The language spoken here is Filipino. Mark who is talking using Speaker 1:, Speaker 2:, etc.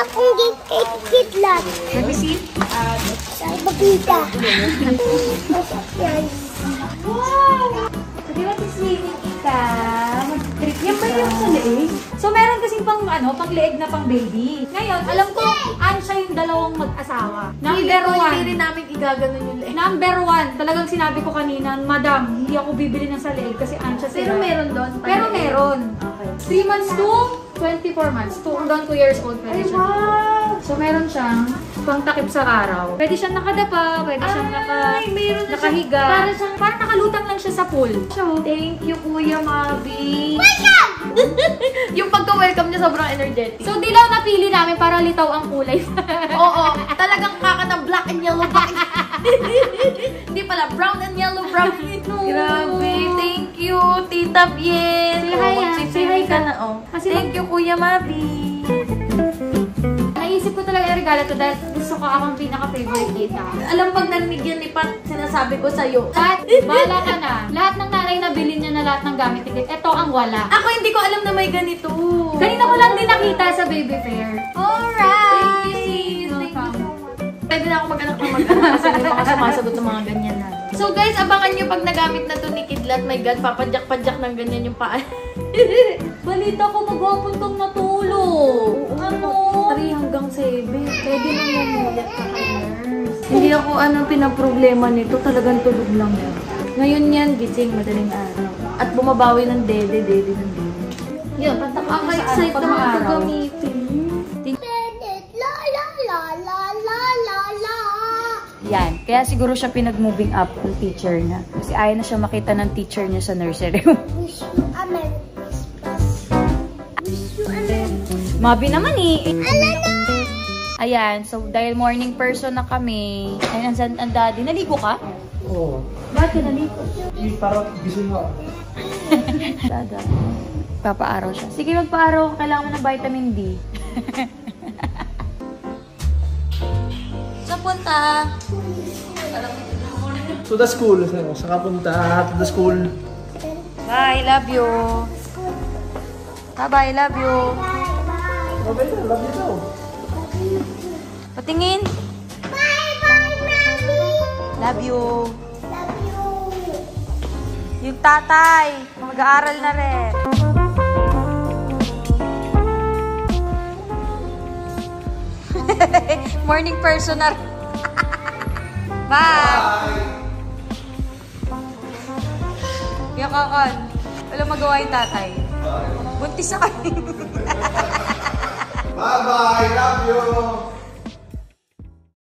Speaker 1: na kong kikitlat.
Speaker 2: Let me see.
Speaker 1: Sa bakita. Yan.
Speaker 2: So, di ba si swimming kita? Mag-trip. Yan ba yung sa leeg? So, meron kasing pang, ano, pang leeg na pang baby. Ngayon, alam ko, ano siya yung dalawang mag-asawa. Number one.
Speaker 3: Hindi rin namin igaganon yung leeg.
Speaker 2: Number one, talagang sinabi ko kanina, Madam, hindi ako bibili ng sa leeg kasi ansya sila.
Speaker 3: Pero meron doon.
Speaker 2: Pero meron.
Speaker 3: Okay.
Speaker 2: 3 months to 24 months. To hanggang 2 years old pwede siya. So, meron siyang pangtakip sa araw. Pwede siyang nakadapa, pwede siyang naka,
Speaker 3: Ay, meron na
Speaker 2: nakahiga.
Speaker 3: siya.
Speaker 2: Para siyang, parang nakalutang lang siya sa pool. So,
Speaker 3: Thank you, Kuya Mavi. yung pagka-welcome niya sobrang energetic.
Speaker 2: so dilaw na pili namin para litaw ang kulay.
Speaker 3: Oo, talagang kaka ng black and yellow black. Hindi pala, brown and yellow brown. Grabe, thank you, Tita Bien.
Speaker 2: Say hi, ah. Say hi
Speaker 3: ka na, oh.
Speaker 2: Kasi
Speaker 3: Thank you, Kuya Mavi.
Speaker 2: Naisip ko talaga i-regalo to dahil gusto ko akong pinaka-favorite dita.
Speaker 3: Alam pag narinig yan ni Pat, sinasabi ko sa'yo.
Speaker 2: Lahat, bahala ka na. Lahat ng nanay na bilhin niya na lahat ng gamit ni Kate, ito ang wala.
Speaker 3: Ako hindi ko alam na may ganito.
Speaker 2: Kanina ko lang din nakita sa baby fair.
Speaker 3: Alright! Thank you, sis. Thank you so much. Pwede na ako mag-anak ng mag-anak kasi may mga sumasagot ng mga ganyan na. So guys, abangan nyo pag nagamit na to ni Kidlat. My God, papadyak-padyak ng ganyan yung paa.
Speaker 2: Balita ko magwapuntong natulo. Ano?
Speaker 3: 3 hanggang 7. Pwede na mamulat ka kay nurse. Hindi ako anong pinaproblema nito. Talagang tulog lang yan. Ngayon yan, gising, madaling araw. At bumabawi ng dede, dede ng dede.
Speaker 2: Yun, pantakot sa ano,
Speaker 3: excited
Speaker 2: pag
Speaker 3: naman ito
Speaker 4: Yan. Kaya siguro siya pinag-moving up ng teacher niya. Kasi ayaw na siya makita ng teacher niya sa nursery.
Speaker 1: Wish you a Merry Christmas. Wish you a Merry
Speaker 4: Mabi naman eh.
Speaker 1: Ala na!
Speaker 4: Ayan. So, dahil morning person na kami. Ayun, ang, ang daddy. Naligo ka?
Speaker 5: Oo.
Speaker 4: Bakit ka naligo?
Speaker 5: Yung parang gising nga.
Speaker 4: Dada. Papaaraw siya. Sige, magpaaraw. Kailangan mo ng vitamin D.
Speaker 3: Sa punta.
Speaker 5: To the school. Saan ka punta? To the school.
Speaker 4: Bye. Love you. Bye-bye. Love you.
Speaker 5: Na, love you daw.
Speaker 4: Patingin.
Speaker 1: Bye bye, Mommy!
Speaker 4: Love you.
Speaker 1: Love you!
Speaker 4: Yung tatay. Mag-aaral na rin. Morning person na rin. Bye! Kuya Kakon, wala magawa yung tatay. Buntis na.
Speaker 6: Bye-bye. Love you.